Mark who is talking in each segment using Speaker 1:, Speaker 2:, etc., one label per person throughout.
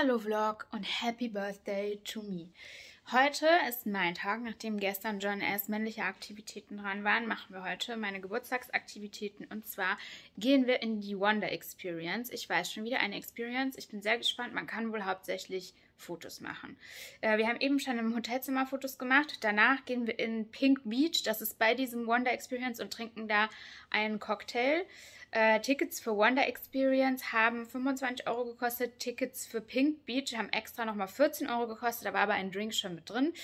Speaker 1: Hallo Vlog und Happy Birthday to me. Heute ist mein Tag, nachdem gestern John erst männliche Aktivitäten dran waren, machen wir heute meine Geburtstagsaktivitäten und zwar gehen wir in die Wonder Experience. Ich weiß schon wieder eine Experience, ich bin sehr gespannt, man kann wohl hauptsächlich Fotos machen. Äh, wir haben eben schon im Hotelzimmer Fotos gemacht, danach gehen wir in Pink Beach, das ist bei diesem Wonder Experience und trinken da einen Cocktail. Äh, Tickets für Wonder Experience haben 25 Euro gekostet. Tickets für Pink Beach haben extra nochmal 14 Euro gekostet. Da war aber ein Drink schon mit drin.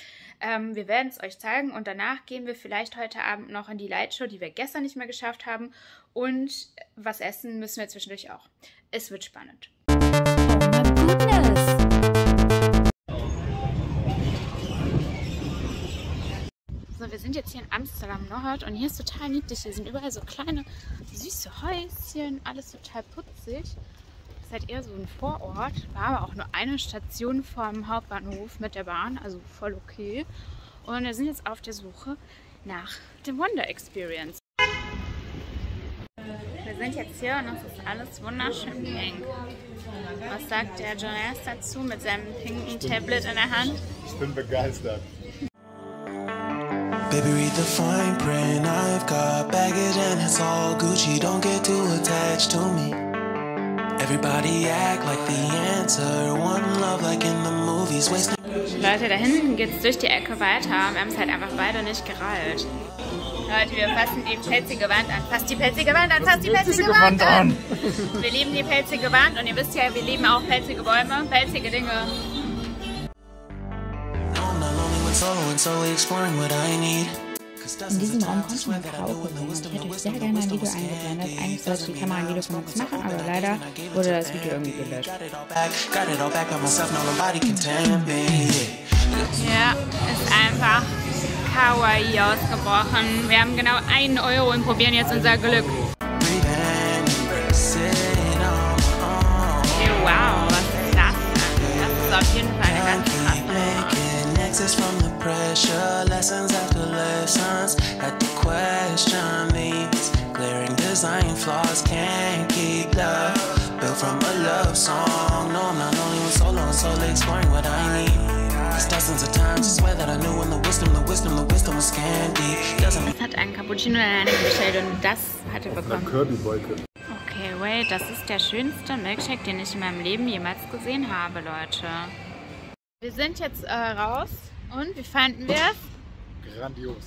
Speaker 1: Ähm, wir werden es euch zeigen und danach gehen wir vielleicht heute Abend noch in die Lightshow, die wir gestern nicht mehr geschafft haben. Und was essen müssen wir zwischendurch auch. Es wird spannend. Oh my! Wir sind jetzt hier in Amsterdam Nord und hier ist total niedlich. Hier sind überall so kleine, süße Häuschen, alles total putzig. Das ist halt eher so ein Vorort. War aber auch nur eine Station vom Hauptbahnhof mit der Bahn, also voll okay. Und wir sind jetzt auf der Suche nach dem Wonder Experience. Wir sind jetzt hier und es ist alles wunderschön pink. Was sagt der Jonas dazu mit seinem pinken Tablet in der Hand?
Speaker 2: Ich bin begeistert.
Speaker 3: Baby, read the fine print. I've got baggage and it's all Gucci. Don't get too attached to me. Everybody act like the answer. One love like in the movies. Wasting
Speaker 1: Leute, da hinten geht es durch die Ecke weiter. Wir haben es halt einfach beide nicht gereilt. Leute, wir fassen die pelzige Wand an. Fasst die pelzige Wand an, fasst die pelzige Wand an. Wir lieben die pelzige Wand und ihr wisst ja, wir lieben auch pelzige Bäume, pelzige Dinge.
Speaker 4: In diesem Raum konnte man Karaoke singen. Ich hätte euch sehr gerne ein Video eingeblendet. Eigentlich sollte die Kamera ein Video von uns machen, aber leider wurde das Video irgendwie gelöscht.
Speaker 1: Ja, ist einfach kawaii ausgebrochen. Wir haben genau einen Euro und probieren jetzt unser Glück. Design flaws. Can't keep love built from a love song. No, I'm not only with solo and solely exploring what I need. There's dozens of times, I swear that I knew when the wisdom, the wisdom, the wisdom was candy. Doesn't es hat ein Cappuccino in eine bestellt und das hatte bekommen.
Speaker 2: Kirby-Wolke.
Speaker 1: Okay, wait, das ist der schönste Milkshake, den ich in meinem Leben jemals gesehen habe, Leute. Wir sind jetzt äh, raus und wie fanden wir es?
Speaker 2: Grandios.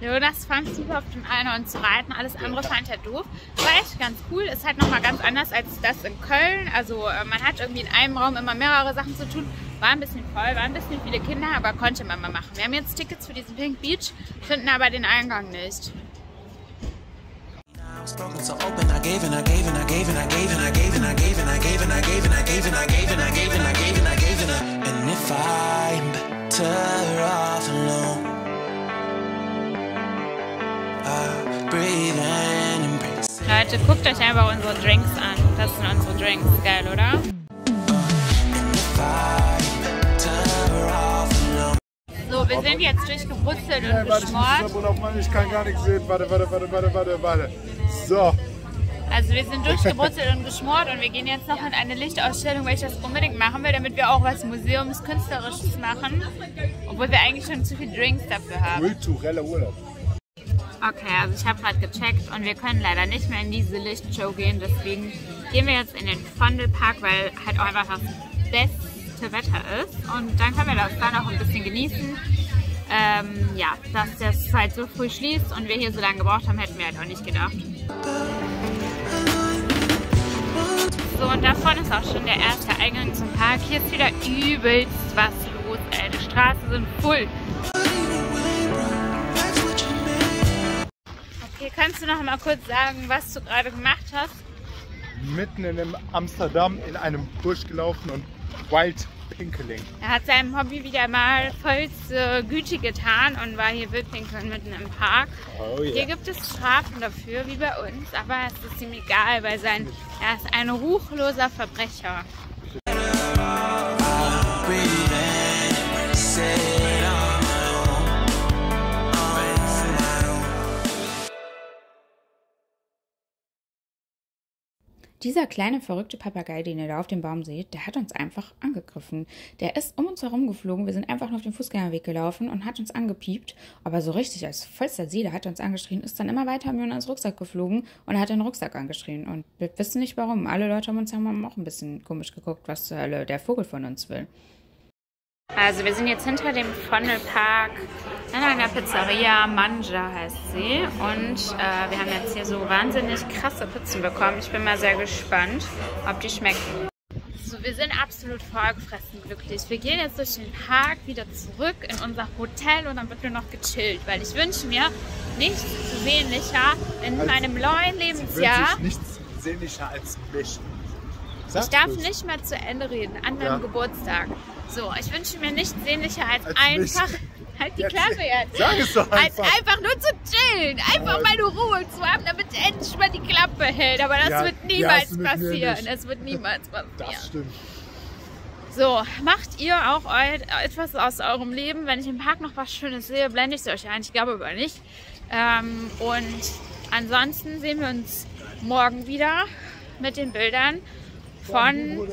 Speaker 1: Jonas fand super auf dem Einhorn zu reiten, alles andere fand er doof. War echt ganz cool, ist halt nochmal ganz anders als das in Köln. Also äh, man hat irgendwie in einem Raum immer mehrere Sachen zu tun. War ein bisschen voll, waren ein bisschen viele Kinder, aber konnte man mal machen. Wir haben jetzt Tickets für diesen Pink Beach, finden aber den Eingang nicht. And I gave and I gave and Leute, guckt euch einfach unsere Drinks an. Das sind unsere Drinks. Geil, oder? So, wir sind jetzt durchgebrutzelt und geschmort.
Speaker 2: Ich kann gar nichts sehen. Warte, warte, warte, warte, warte, warte. So.
Speaker 1: Also wir sind durchgebrutzelt und geschmort und wir gehen jetzt noch in eine Lichtausstellung, weil ich das unbedingt machen will, damit wir auch was Museumskünstlerisches machen. Obwohl wir eigentlich schon zu viel Drinks dafür haben.
Speaker 2: Kultureller Urlaub.
Speaker 1: Okay, also ich habe gerade gecheckt und wir können leider nicht mehr in diese Lichtshow gehen. Deswegen gehen wir jetzt in den Vondelpark, weil halt auch einfach das beste Wetter ist. Und dann können wir das dann auch ein bisschen genießen. Ähm, ja, dass das halt so früh schließt und wir hier so lange gebraucht haben, hätten wir halt auch nicht gedacht. So, und davon ist auch schon der erste Eingang zum Park. Hier ist wieder übelst was los, ey. Die Straßen sind voll. Okay, kannst du noch mal kurz sagen, was du gerade gemacht hast?
Speaker 2: Mitten in Amsterdam in einem Busch gelaufen und Wild Pinkeling.
Speaker 1: Er hat seinem Hobby wieder mal vollste Güte getan und war hier wildpinkeln mitten im Park. Oh yeah. Hier gibt es Strafen dafür, wie bei uns, aber es ist ihm egal, weil sein, er ist ein ruchloser Verbrecher.
Speaker 4: Dieser kleine verrückte Papagei, den ihr da auf dem Baum seht, der hat uns einfach angegriffen. Der ist um uns herum geflogen. Wir sind einfach nur auf dem Fußgängerweg gelaufen und hat uns angepiept. Aber so richtig als vollster Seele hat er uns angeschrien, ist dann immer weiter mir ins Rucksack geflogen und hat den Rucksack angeschrien. Und wir wissen nicht warum. Alle Leute um uns haben auch ein bisschen komisch geguckt, was zur Hölle der Vogel von uns will.
Speaker 1: Also wir sind jetzt hinter dem Funnel Park in einer Pizzeria, Manja heißt sie. Und äh, wir haben jetzt hier so wahnsinnig krasse Pizzen bekommen. Ich bin mal sehr gespannt, ob die schmecken. So, wir sind absolut vollgefressen glücklich. Wir gehen jetzt durch den Park wieder zurück in unser Hotel und dann wird nur noch gechillt. Weil ich wünsche mir nichts sehnlicher in
Speaker 2: Als-
Speaker 1: meinem neuen Lebensjahr.
Speaker 2: Wünsche ich nichts sehnlicher als mich.
Speaker 1: Ich
Speaker 2: Sag
Speaker 1: darf
Speaker 2: du's.
Speaker 1: nicht mehr zu Ende reden an meinem
Speaker 2: Ja.
Speaker 1: Geburtstag. So, ich wünsche mir nichts sehnlicher als,
Speaker 2: Als
Speaker 1: einfach.
Speaker 2: mich.
Speaker 1: Halt die
Speaker 2: Jetzt-
Speaker 1: Klappe jetzt.
Speaker 2: Sag es doch
Speaker 1: Als
Speaker 2: einfach.
Speaker 1: einfach nur zu chillen. Einfach mal nur Ruhe zu haben, damit endlich mal die Klappe hält. Aber das
Speaker 2: Ja,
Speaker 1: wird niemals passieren.
Speaker 2: nicht.
Speaker 1: Es wird niemals
Speaker 2: Das
Speaker 1: passieren.
Speaker 2: stimmt.
Speaker 1: So, macht ihr auch etwas aus eurem Leben? Wenn ich im Park noch was Schönes sehe, blende ich es euch ein. Ich glaube aber nicht. Ähm, und ansonsten sehen wir uns morgen wieder mit den Bildern von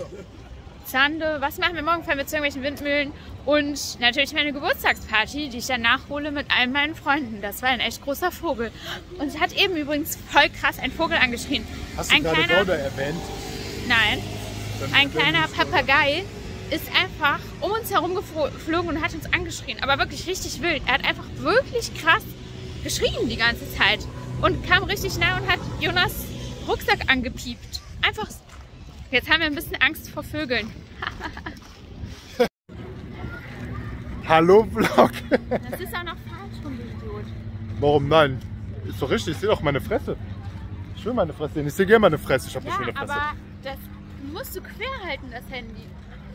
Speaker 1: Zande. Was machen wir morgen? Fahren wir zu irgendwelchen Windmühlen. Und natürlich meine Geburtstagsparty, die ich dann nachhole mit allen meinen Freunden. Das war ein echt großer Vogel. Und hat eben übrigens voll krass ein Vogel angeschrien.
Speaker 2: Hast du
Speaker 1: ein
Speaker 2: gerade
Speaker 1: kleiner,
Speaker 2: Gouda erwähnt?
Speaker 1: nein,
Speaker 2: Dann
Speaker 1: ein kleiner. Papagei ist einfach um uns herum geflogen und hat uns angeschrien. Aber wirklich richtig wild. Er hat einfach wirklich krass geschrien die ganze Zeit. Und kam richtig nah und hat Jonas Rucksack angepiept. Einfach. Jetzt haben wir ein bisschen Angst vor Vögeln.
Speaker 2: Hallo Vlog.
Speaker 1: Das ist auch noch falsch dem Idiot.
Speaker 2: Warum nein? Ist doch richtig, ich sehe doch meine Fresse. Ich will meine Fresse sehen. Ich sehe gerne meine Fresse. Ich habe eine
Speaker 1: Ja,
Speaker 2: schöne Fresse.
Speaker 1: aber das musst du quer halten, das Handy.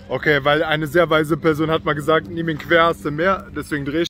Speaker 2: Okay, weil eine sehr weise Person hat mal gesagt, nimm ihn quer, hast du mehr. Deswegen drehe ich